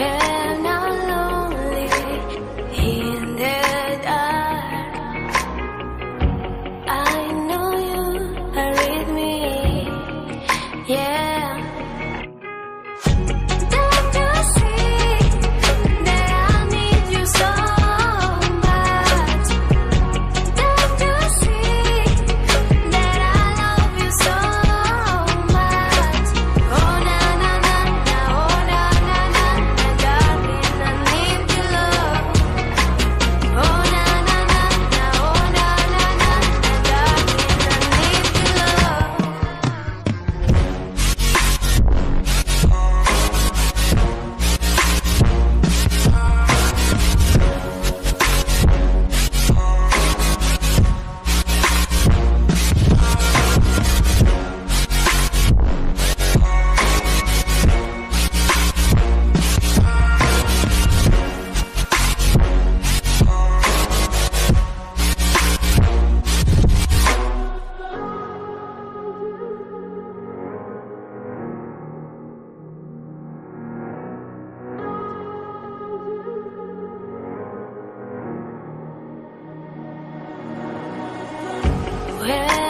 yeah. where